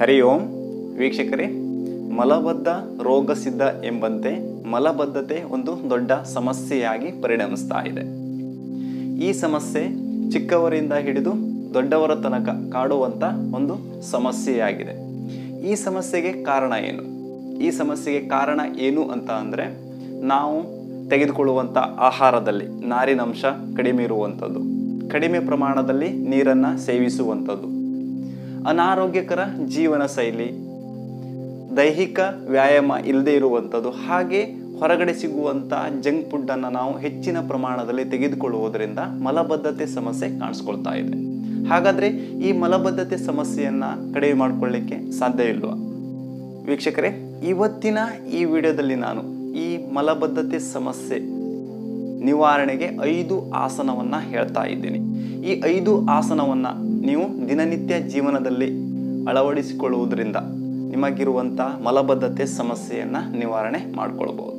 ಹರಿ ಓಂ ವೀಕ್ಷಕರೇ, ಮಲಬದ್ಧ ರೋಗ ಸಿದ್ಧ ಎಂಬಂತೆ ಮಲಬದ್ಧತೆ ಒಂದು ದೊಡ್ಡ ಸಮಸ್ಯೆಯಾಗಿ ಪರಿಣಮಿಸ್ತಾ ಇದೆ. ಈ ಸಮಸ್ಯೆ ಚಿಕ್ಕವರಿಂದ ಹಿಡಿದು ದೊಡ್ಡವರ ತನಕ ಕಾಡುವಂಥ ಒಂದು ಸಮಸ್ಯೆಯಾಗಿದೆ. ಈ ಸಮಸ್ಯೆಗೆ ಕಾರಣ ಏನು? ಈ ಸಮಸ್ಯೆಗೆ ಕಾರಣ ಏನು ಅಂತ ಅಂದರೆ, ನಾವು ತೆಗೆದುಕೊಳ್ಳುವಂಥ ಆಹಾರದಲ್ಲಿ ನಾರಿನಂಶ ಕಡಿಮೆ ಇರುವಂಥದ್ದು ಕಡಿಮೆ ಪ್ರಮಾಣದಲ್ಲಿ ನೀರನ್ನು ಸೇವಿಸುವಂಥದ್ದು ಅನಾರೋಗ್ಯಕರ ಜೀವನ ಶೈಲಿ, ದೈಹಿಕ ವ್ಯಾಯಾಮ ಇಲ್ಲದೆ ಇರುವಂಥದ್ದು, ಹಾಗೆ ಹೊರಗಡೆ ಸಿಗುವಂಥ ಜಂಕ್ ಫುಡ್ಡನ್ನು ನಾವು ಹೆಚ್ಚಿನ ಪ್ರಮಾಣದಲ್ಲಿ ತೆಗೆದುಕೊಳ್ಳುವುದರಿಂದ ಮಲಬದ್ಧತೆ ಸಮಸ್ಯೆ ಕಾಣಿಸ್ಕೊಳ್ತಾ ಇದೆ. ಹಾಗಾದರೆ ಈ ಮಲಬದ್ಧತೆ ಸಮಸ್ಯೆಯನ್ನು ಕಡಿಮೆ ಮಾಡಿಕೊಳ್ಳಿಕ್ಕೆ ಸಾಧ್ಯ ಇಲ್ವಾ? ವೀಕ್ಷಕರೇ, ಇವತ್ತಿನ ಈ ವಿಡಿಯೋದಲ್ಲಿ ನಾನು ಈ ಮಲಬದ್ಧತೆ ಸಮಸ್ಯೆ ನಿವಾರಣೆಗೆ ಐದು ಆಸನವನ್ನು ಹೇಳ್ತಾ ಇದ್ದೀನಿ. ಈ ಐದು ಆಸನವನ್ನು ನೀವು ದಿನನಿತ್ಯ ಜೀವನದಲ್ಲಿ ಅಳವಡಿಸಿಕೊಳ್ಳುವುದರಿಂದ ನಿಮಗಿರುವಂಥ ಮಲಬದ್ಧತೆ ಸಮಸ್ಯೆಯನ್ನು ನಿವಾರಣೆ ಮಾಡಿಕೊಳ್ಬೋದು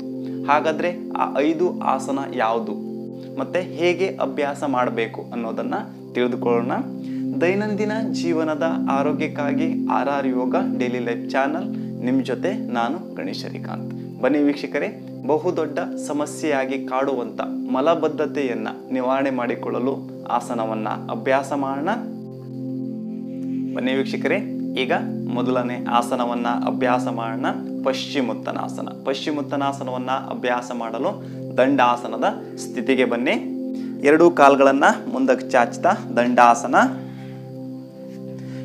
ಹಾಗಾದರೆ ಆ ಐದು ಆಸನ ಯಾವುದು? ಮತ್ತು ಹೇಗೆ ಅಭ್ಯಾಸ ಮಾಡಬೇಕು ಅನ್ನೋದನ್ನು ತಿಳಿದುಕೊಳ್ಳೋಣ. ದೈನಂದಿನ ಜೀವನದ ಆರೋಗ್ಯಕ್ಕಾಗಿ R R Yoga daily life channel ನಿಮ್ಮ ಜೊತೆ ನಾನು ಗಣೇಶ್ ಶ್ರೀಕಾಂತ್ ಬನ್ನಿ ವೀಕ್ಷಕರೇ ಬಹುದೊಡ್ಡ ಸಮಸ್ಯೆಯಾಗಿ ಕಾಡುವಂಥ ಮಲಬದ್ಧತೆಯನ್ನು ನಿವಾರಣೆ ಮಾಡಿಕೊಳ್ಳಲು ಆಸನವನ್ನು ಅಭ್ಯಾಸ ಮಾಡೋಣ. ಬನ್ನಿ ವೀಕ್ಷಕರೇ, ಈಗ ಮೊದಲನೇ ಆಸನವನ್ನು ಅಭ್ಯಾಸ ಮಾಡೋಣ. ಪಶ್ಚಿಮೋತ್ತನಾಸನ ಪಶ್ಚಿಮೋತ್ತನಾಸನವನ್ನು ಅಭ್ಯಾಸ ಮಾಡಲು ದಂಡಾಸನದ ಸ್ಥಿತಿಗೆ ಬನ್ನಿ. ಎರಡೂ ಕಾಲುಗಳನ್ನು ಮುಂದಕ್ಕೆ ಚಾಚ್ತಾ, ದಂಡಾಸನ.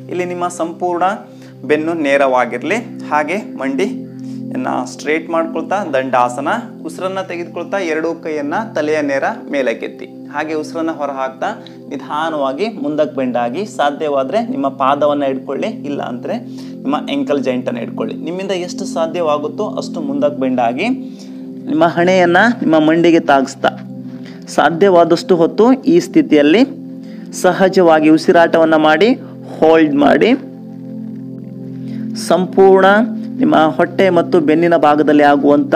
ಇಲ್ಲಿ ನಿಮ್ಮ ಸಂಪೂರ್ಣ ಬೆನ್ನು ನೇರವಾಗಿರಲಿ, ಹಾಗೆ ಮಂಡಿ ಸ್ಟ್ರೇಟ್ ಮಾಡ್ಕೊಳ್ತಾ ದಂಡಾಸನ, ಉಸಿರನ್ನು ತೆಗೆದುಕೊಳ್ತಾ ಎರಡೂ ಕೈಯನ್ನ ತಲೆಯ ನೇರ ಮೇಲಕ್ಕೆತ್ತಿ. ಹಾಗೆ ಉಸಿರನ್ನು ಹೊರ ಹಾಕ್ತಾ ನಿಧಾನವಾಗಿ ಮುಂದಕ್ಕೆ ಬೆಂಡಾಗಿ ಸಾಧ್ಯವಾದರೆ ನಿಮ್ಮ ಪಾದವನ್ನು ಇಟ್ಕೊಳ್ಳಿ ಇಲ್ಲ ಅಂದರೆ ನಿಮ್ಮ ಎಂಕಲ್ ಜಾಯಿಂಟನ್ನು ಇಟ್ಕೊಳ್ಳಿ ನಿಮ್ಮಿಂದ ಎಷ್ಟು ಸಾಧ್ಯವಾಗುತ್ತೋ ಅಷ್ಟು ಮುಂದಕ್ಕೆ ಬೆಂಡಾಗಿ ನಿಮ್ಮ ಹಣೆಯನ್ನು ನಿಮ್ಮ ಮಂಡಿಗೆ ತಾಗಿಸ್ತಾ. ಸಾಧ್ಯವಾದಷ್ಟು ಹೊತ್ತು ಈ ಸ್ಥಿತಿಯಲ್ಲಿ ಸಹಜವಾಗಿ ಉಸಿರಾಟವನ್ನು ಮಾಡಿ ಹೋಲ್ಡ್ ಮಾಡಿ, ಸಂಪೂರ್ಣ ನಿಮ್ಮ ಹೊಟ್ಟೆ ಮತ್ತು ಬೆನ್ನಿನ ಭಾಗದಲ್ಲಿ ಆಗುವಂಥ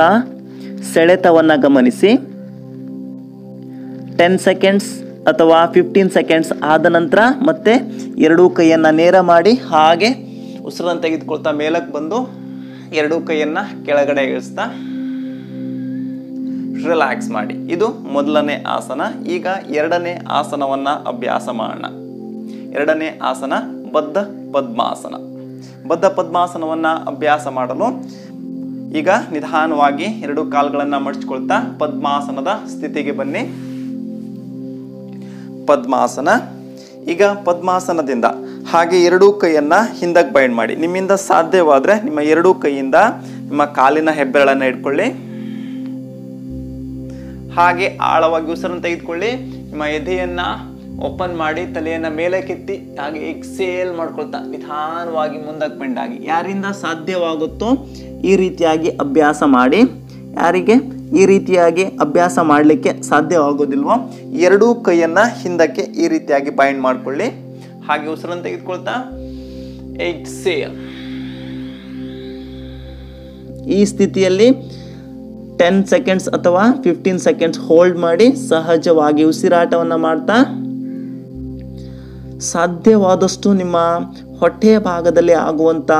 ಸೆಳೆತವನ್ನು ಗಮನಿಸಿ. ಟೆನ್ ಸೆಕೆಂಡ್ಸ್ ಅಥವಾ ಫಿಫ್ಟೀನ್ ಸೆಕೆಂಡ್ಸ್ ಆದ ನಂತರ ಮತ್ತೆ ಎರಡೂ ಕೈಯನ್ನು ನೇರ ಮಾಡಿ ಹಾಗೆ ಉಸಿರನ್ನು ತೆಗೆದುಕೊಳ್ತಾ ಮೇಲಕ್ಕೆ ಬಂದು ಎರಡೂ ಕೈಯನ್ನು ಕೆಳಗಡೆ ಇಳಿಸ್ತಾ ರಿಲ್ಯಾಕ್ಸ್ ಮಾಡಿ. ಇದು ಮೊದಲನೇ ಆಸನ. ಈಗ ಎರಡನೇ ಆಸನವನ್ನು ಅಭ್ಯಾಸ ಮಾಡೋಣ. ಎರಡನೇ ಆಸನ ಬದ್ಧ ಪದ್ಮಾಸನ. ಬದ್ಧ ಪದ್ಮಾಸನವನ್ನು ಅಭ್ಯಾಸ ಮಾಡಲು ಈಗ ನಿಧಾನವಾಗಿ ಎರಡು ಕಾಲುಗಳನ್ನು ಮಡಚಿಕೊಳ್ತಾ ಪದ್ಮಾಸನದ ಸ್ಥಿತಿಗೆ ಬನ್ನಿ. ಪದ್ಮಾಸನ. ಈಗ ಪದ್ಮಾಸನದಿಂದ ಹಾಗೆ ಎರಡೂ ಕೈಯನ್ನು ಹಿಂದಕ್ಕೆ ಬೈಂಡ್ ಮಾಡಿ. ನಿಮ್ಮಿಂದ ಸಾಧ್ಯವಾದರೆ ನಿಮ್ಮ ಎರಡೂ ಕೈಯಿಂದ ನಿಮ್ಮ ಕಾಲಿನ ಹೆಬ್ಬೆರಳನ್ನು ಇಟ್ಕೊಳ್ಳಿ ಹಾಗೆ ಆಳವಾಗಿ ಉಸಿರನ್ನು ತೆಗೆದುಕೊಳ್ಳಿ. ನಿಮ್ಮ ಎದೆಯನ್ನು ಓಪನ್ ಮಾಡಿ ತಲೆಯನ್ನು ಮೇಲೆ ಕೆತ್ತಿ ಹಾಗೆ ಎಕ್ಸೇಲ್ ಮಾಡ್ಕೊಳ್ತಾ ನಿಧಾನವಾಗಿ ಮುಂದಕ್ಕೆ ಬೆಂಡಾಗಿ ಯಾರಿಂದ ಸಾಧ್ಯವಾಗುತ್ತೋ ಈ ರೀತಿಯಾಗಿ ಅಭ್ಯಾಸ ಮಾಡಿ. ಯಾರಿಗೆ ಈ ರೀತಿಯಾಗಿ ಅಭ್ಯಾಸ ಮಾಡಲಿಕ್ಕೆ ಸಾಧ್ಯವಾಗೋದಿಲ್ವೋ ಎರಡೂ ಕೈಯನ್ನು ಹಿಂದಕ್ಕೆ ಈ ರೀತಿಯಾಗಿ ಬೈಂಡ್ ಮಾಡಿಕೊಳ್ಳಿ. ಹಾಗೆ ಉಸಿರನ್ನು ತೆಗೆದುಕೊಳ್ತಾ ಎಕ್ಸೇಲ್ ಈ ಸ್ಥಿತಿಯಲ್ಲಿ ಟೆನ್ ಸೆಕೆಂಡ್ಸ್ ಅಥವಾ ಫಿಫ್ಟೀನ್ ಸೆಕೆಂಡ್ಸ್ ಹೋಲ್ಡ್ ಮಾಡಿ ಸಹಜವಾಗಿ ಉಸಿರಾಟವನ್ನು ಮಾಡ್ತಾ ಸಾಧ್ಯವಾದಷ್ಟು ನಿಮ್ಮ ಹೊಟ್ಟೆಯ ಭಾಗದಲ್ಲಿ ಆಗುವಂಥ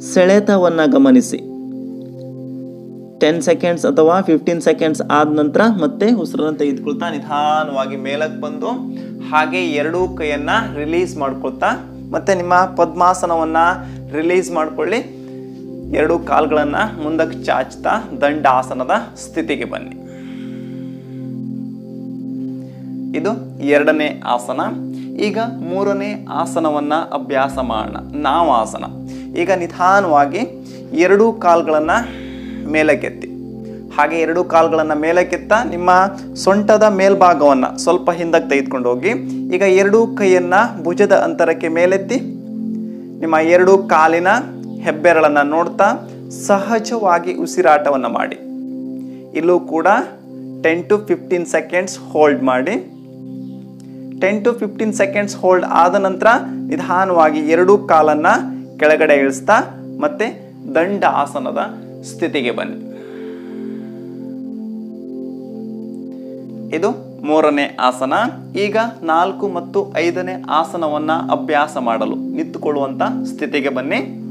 ಸೆಳೆತವನ್ನು ಗಮನಿಸಿ. ಟೆನ್ ಸೆಕೆಂಡ್ಸ್ ಅಥವಾ ಫಿಫ್ಟೀನ್ ಸೆಕೆಂಡ್ಸ್ ಆದ ನಂತರ ಮತ್ತೆ ಉಸಿರನ್ನು ತೆಗೆದುಕೊಳ್ತಾ ನಿಧಾನವಾಗಿ ಮೇಲಕ್ಕೆ ಬಂದು ಹಾಗೆ ಎರಡೂ ಕೈಯನ್ನು ರಿಲೀಸ್ ಮಾಡ್ಕೊಳ್ತಾ ಮತ್ತೆ ನಿಮ್ಮ ಪದ್ಮಾಸನವನ್ನು ರಿಲೀಸ್ ಮಾಡ್ಕೊಳ್ಳಿ. ಎರಡು ಕಾಲುಗಳನ್ನು ಮುಂದಕ್ಕೆ ಚಾಚ್ತಾ ದಂಡಾಸನದ ಸ್ಥಿತಿಗೆ ಬನ್ನಿ. ಇದು ಎರಡನೇ ಆಸನ. ಈಗ ಮೂರನೇ ಆಸನವನ್ನು ಅಭ್ಯಾಸ ಮಾಡೋಣ. ನಾವಾಸನ. ಈಗ ನಿಧಾನವಾಗಿ ಎರಡೂ ಕಾಲುಗಳನ್ನು ಮೇಲಕ್ಕೆತ್ತಿ. ಹಾಗೆ ಎರಡೂ ಕಾಲುಗಳನ್ನು ಮೇಲಕ್ಕೆತ್ತ ನಿಮ್ಮ ಸೊಂಟದ ಮೇಲ್ಭಾಗವನ್ನು ಸ್ವಲ್ಪ ಹಿಂದಕ್ಕೆ ತೆಗೆದುಕೊಂಡು ಹೋಗಿ, ಈಗ ಎರಡೂ ಕೈಯನ್ನು ಭುಜದ ಅಂತರಕ್ಕೆ ಮೇಲೆತ್ತಿ, ನಿಮ್ಮ ಎರಡೂ ಕಾಲಿನ ಹೆಬ್ಬೆರಳನ್ನು ನೋಡ್ತಾ ಸಹಜವಾಗಿ ಉಸಿರಾಟವನ್ನು ಮಾಡಿ. ಇಲ್ಲೂ ಕೂಡ ten to fifteen seconds hold ಮಾಡಿ. Ten to fifteen seconds hold ಆದ ನಂತರ ನಿಧಾನವಾಗಿ ಎರಡೂ ಕಾಲನ್ನು ಕೆಳಗಡೆ ಇಳಿಸ್ತಾ ಮತ್ತೆ ದಂಡ ಆಸನದ ಸ್ಥಿತಿಗೆ ಬನ್ನಿ. ಇದು ಮೂರನೇ ಆಸನ. ಈಗ ನಾಲ್ಕು ಮತ್ತು ಐದನೇ ಆಸನವನ್ನ ಅಭ್ಯಾಸ ಮಾಡಲು ನಿಂತುಕೊಳ್ಳುವಂಥ ಸ್ಥಿತಿಗೆ ಬನ್ನಿ.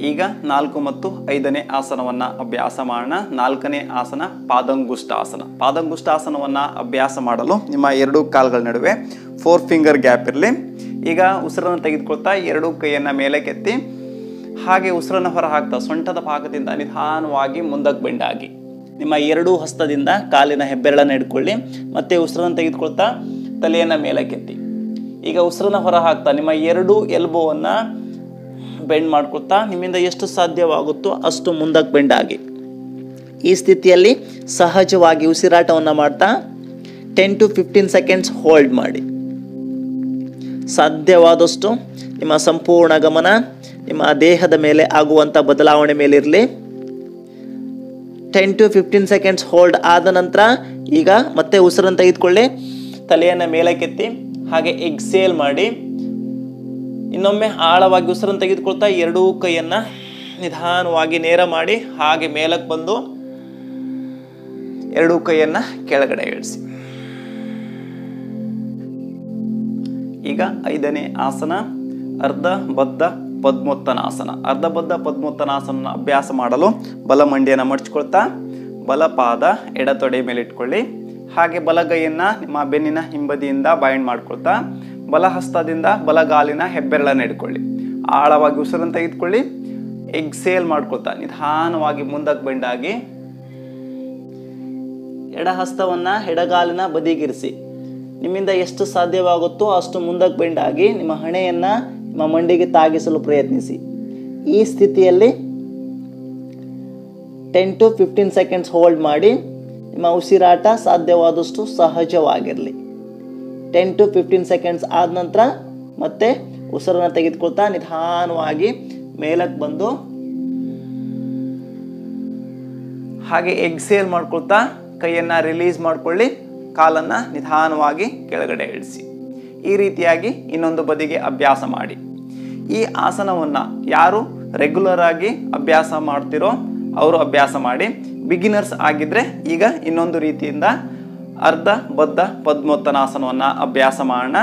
ಈಗ ನಾಲ್ಕು ಮತ್ತು ಐದನೇ ಆಸನವನ್ನ ಅಭ್ಯಾಸ ಮಾಡೋಣ. ನಾಲ್ಕನೇ ಆಸನ ಪಾದಂಗುಷ್ಟ ಆಸನ ಪಾದಂಗುಷ್ಟ ಆಸನವನ್ನ ಅಭ್ಯಾಸ ಮಾಡಲು ನಿಮ್ಮ ಎರಡು ಕಾಲುಗಳ ನಡುವೆ ಫೋರ್ ಫಿಂಗರ್ ಗ್ಯಾಪ್ ಇರಲಿ. ಈಗ ಉಸಿರನ್ನು ತೆಗೆದುಕೊಳ್ತಾ ಎರಡು ಕೈಯನ್ನ ಮೇಲೆ ಕೆತ್ತಿ. ಹಾಗೆ ಉಸಿರನ್ನು ಹೊರ ಹಾಕ್ತಾ ಸೊಂಟದ ಭಾಗದಿಂದ ನಿಧಾನವಾಗಿ ಮುಂದಕ್ಕೆ ಬೆಂಡಾಗಿ ನಿಮ್ಮ ಎರಡೂ ಹಸ್ತದಿಂದ ಕಾಲಿನ ಹೆಬ್ಬೆರಳನ್ನು ಹಿಡ್ಕೊಳ್ಳಿ. ಮತ್ತೆ ಉಸಿರನ್ನು ತೆಗೆದುಕೊಳ್ತಾ ತಲೆಯನ್ನು ಮೇಲಕ್ಕೆತ್ತಿ ಈಗ ಉಸಿರನ್ನು ಹೊರ ಹಾಕ್ತಾ ನಿಮ್ಮ ಎರಡು ಎಲ್ಬೋವನ್ನು ಬೆಂಡ್ ಮಾಡ್ಕೊತಾ ನಿಮ್ಮಿಂದ ಎಷ್ಟು ಸಾಧ್ಯವಾಗುತ್ತೋ ಅಷ್ಟು ಮುಂದಕ್ಕೆ ಬೆಂಡಾಗಿ ಈ ಸ್ಥಿತಿಯಲ್ಲಿ ಸಹಜವಾಗಿ ಉಸಿರಾಟವನ್ನು ಮಾಡ್ತಾ ten to fifteen seconds hold ಮಾಡಿ. ಸಾಧ್ಯವಾದಷ್ಟು ನಿಮ್ಮ ಸಂಪೂರ್ಣ ಗಮನ ನಿಮ್ಮ ದೇಹದ ಮೇಲೆ ಆಗುವಂಥ ಬದಲಾವಣೆ ಮೇಲಿರಲಿ. Ten to fifteen seconds hold ಆದ ನಂತರ ಈಗ ಮತ್ತೆ ಉಸಿರನ್ನು ತೆಗೆದುಕೊಳ್ಳಿ. ತಲೆಯನ್ನು ಮೇಲಕ್ಕೆತ್ತಿ ಹಾಗೆ ಎಕ್ಸೇಲ್ ಮಾಡಿ. ಇನ್ನೊಮ್ಮೆ ಆಳವಾಗಿ ಉಸಿರನ್ನು ತೆಗೆದುಕೊಳ್ತಾ ಎರಡೂ ಕೈಯನ್ನು ನಿಧಾನವಾಗಿ ನೇರ ಮಾಡಿ ಹಾಗೆ ಮೇಲಕ್ಕೆ ಬಂದು ಎರಡೂ ಕೈಯನ್ನು ಕೆಳಗಡೆ ಇಳಿಸಿ. ಈಗ ಐದನೇ ಆಸನ, ಅರ್ಧ ಬದ್ಧ ಪದ್ಮೋತ್ತನಾಸನ ಅರ್ಧ ಬದ್ಧ ಪದ್ಮೋತ್ತನಾಸನ ಅಭ್ಯಾಸ ಮಾಡಲು ಬಲ ಮಂಡಿಯನ್ನು ಮಡಚ್ಕೊಳ್ತಾ, ಬಲ ಎಡತೊಡೆ ಎಡ ತೊಡೆ ಮೇಲೆ ಇಟ್ಕೊಳ್ಳಿ ಹಾಗೆ ಬಲಗೈಯನ್ನು ನಿಮ್ಮ ಬೆನ್ನಿನ ಹಿಂಬದಿಯಿಂದ ಬೈಂಡ್ ಮಾಡ್ಕೊಳ್ತಾ ಬಲ ಹಸ್ತದಿಂದ ಬಲಗಾಲಿನ ಹೆಬ್ಬೆರಳನ್ನು ಇಟ್ಕೊಳ್ಳಿ ಆಳವಾಗಿ ಉಸಿರನ್ನು ತೆಗೆದುಕೊಳ್ಳಿ. ಎಕ್ಸೇಲ್ ಮಾಡ್ಕೊಳ್ತಾ ನಿಧಾನವಾಗಿ ಮುಂದಕ್ಕೆ ಬೆಂಡಾಗಿ ಎಡಹಸ್ತವನ್ನು ಎಡಗಾಲಿನ ಬದಿಗಿರಿಸಿ. ನಿಮ್ಮಿಂದ ಎಷ್ಟು ಸಾಧ್ಯವಾಗುತ್ತೋ ಅಷ್ಟು ಮುಂದಕ್ಕೆ ಬೆಂಡಾಗಿ ನಿಮ್ಮ ಹಣೆಯನ್ನು ನಿಮ್ಮ ಮಂಡಿಗೆ ತಾಗಿಸಲು ಪ್ರಯತ್ನಿಸಿ. ಈ ಸ್ಥಿತಿಯಲ್ಲಿ ten to fifteen seconds hold ಮಾಡಿ ನಿಮ್ಮ ಉಸಿರಾಟ ಸಾಧ್ಯವಾದಷ್ಟು ಸಹಜವಾಗಿರಲಿ. ಟೆನ್ ಟು ಫಿಫ್ಟೀನ್ ಸೆಕೆಂಡ್ಸ್ ಆದ ನಂತರ ಮತ್ತೆ ಉಸಿರನ್ನು ತೆಗೆದುಕೊಳ್ತಾ ನಿಧಾನವಾಗಿ ಮೇಲಕ್ಕೆ ಬಂದು ಹಾಗೆ ಎಕ್ಸೇಲ್ ಮಾಡ್ಕೊಳ್ತಾ ಕೈಯನ್ನು ರಿಲೀಸ್ ಮಾಡ್ಕೊಳ್ಳಿ, ಕಾಲನ್ನು ನಿಧಾನವಾಗಿ ಕೆಳಗಡೆ ಇಳಿಸಿ. ಈ ರೀತಿಯಾಗಿ ಇನ್ನೊಂದು ಬದಿಗೆ ಅಭ್ಯಾಸ ಮಾಡಿ. ಈ ಆಸನವನ್ನು ಯಾರು ರೆಗ್ಯುಲರ್ ಆಗಿ ಅಭ್ಯಾಸ ಮಾಡ್ತಿರೋ, ಅವರು ಅಭ್ಯಾಸ ಮಾಡಿ. ಬಿಗಿನರ್ಸ್ ಆಗಿದ್ರೆ ಈಗ ಇನ್ನೊಂದು ರೀತಿಯಿಂದ ಅರ್ಧ, ಬದ್ಧ, ಪದ್ಮೋತ್ತನಾಸನವನ್ನು ಅಭ್ಯಾಸ ಮಾಡೋಣ.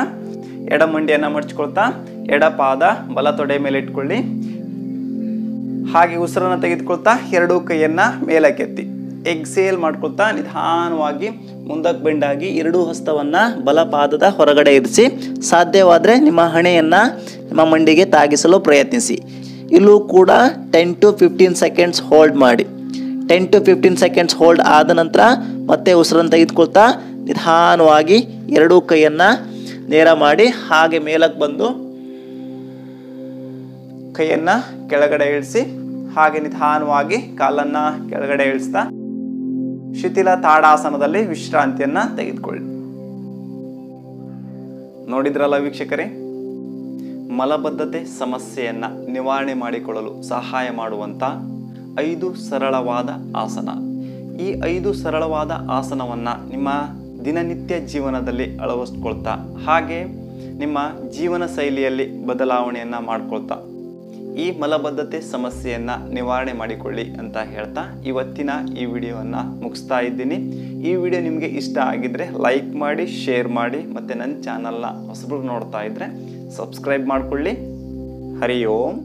ಎಡ ಮಂಡಿಯನ್ನು ಮಡಚ್ಕೊಳ್ತಾ ಎಡ ಪಾದ ಬಲ ತೊಡೆ ಮೇಲೆ ಇಟ್ಕೊಳ್ಳಿ. ಹಾಗೆ ಉಸಿರನ್ನು ತೆಗೆದುಕೊಳ್ತಾ, ಎರಡೂ ಕೈಯನ್ನ ಮೇಲಕ್ಕೆತ್ತಿ. ಎಕ್ಸೇಲ್ ಮಾಡ್ಕೊಳ್ತಾ, ನಿಧಾನವಾಗಿ ಮುಂದಕ್ಕೆ ಬೆಂಡಾಗಿ ಎರಡೂ ಹಸ್ತವನ್ನ ಬಲಪಾದದ ಹೊರಗಡೆ ಇರಿಸಿ. ಸಾಧ್ಯವಾದರೆ ನಿಮ್ಮ ಹಣೆಯನ್ನ ನಿಮ್ಮ ಮಂಡಿಗೆ ತಾಗಿಸಲು ಪ್ರಯತ್ನಿಸಿ. ಇಲ್ಲೂ ಕೂಡ ten to fifteen seconds hold ಮಾಡಿ. Ten to fifteen seconds hold ಆದ ನಂತರ ಮತ್ತೆ ಉಸಿರನ್ನು ತೆಗೆದುಕೊಳ್ತಾ ನಿಧಾನವಾಗಿ ಎರಡೂ ಕೈಯನ್ನ ನೇರ ಮಾಡಿ ಹಾಗೆ ಮೇಲಕ್ಕೆ ಬಂದು ಕೈಯನ್ನ ಕೆಳಗಡೆ ಇಳಿಸಿ ಹಾಗೆ ನಿಧಾನವಾಗಿ ಕಾಲನ್ನ ಕೆಳಗಡೆ ಇಳಿಸ್ತಾ ಶಿಥಿಲ ತಾಡಾಸನದಲ್ಲಿ ವಿಶ್ರಾಂತಿಯನ್ನು ತೆಗೆದುಕೊಳ್ಳಿ. ನೋಡಿದ್ರಲ್ಲ ವೀಕ್ಷಕರೇ? ಮಲಬದ್ಧತೆ ಸಮಸ್ಯೆಯನ್ನು ನಿವಾರಣೆ ಮಾಡಿಕೊಳ್ಳಲು ಸಹಾಯ ಮಾಡುವಂತ ಐದು ಸರಳವಾದ ಆಸನ. ಈ ಐದು ಸರಳವಾದ ಆಸನವನ್ನು ನಿಮ್ಮ ದಿನನಿತ್ಯ ಜೀವನದಲ್ಲಿ ಅಳವಡಿಸ್ಕೊಳ್ತಾ, ಹಾಗೆ ನಿಮ್ಮ ಜೀವನ ಶೈಲಿಯಲ್ಲಿ ಬದಲಾವಣೆಯನ್ನು ಮಾಡ್ಕೊಳ್ತಾ, ಈ ಮಲಬದ್ಧತೆ ಸಮಸ್ಯೆಯನ್ನು ನಿವಾರಣೆ ಮಾಡಿಕೊಳ್ಳಿ ಅಂತ ಹೇಳ್ತಾ ಇವತ್ತಿನ ಈ ವಿಡಿಯೋವನ್ನು ಮುಗಿಸ್ತಾ ಇದ್ದೀನಿ. ಈ ವಿಡಿಯೋ ನಿಮಗೆ ಇಷ್ಟ ಆಗಿದ್ದರೆ ಲೈಕ್ ಮಾಡಿ, ಶೇರ್ ಮಾಡಿ, ಮತ್ತು ನನ್ನ ಚಾನಲ್ನ ಹೊಸಬ್ರು ನೋಡ್ತಾ ಇದ್ದರೆ ಸಬ್ಸ್ಕ್ರೈಬ್ ಮಾಡಿಕೊಳ್ಳಿ. ಹರಿ ಓಂ.